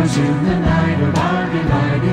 was in the night of our delight.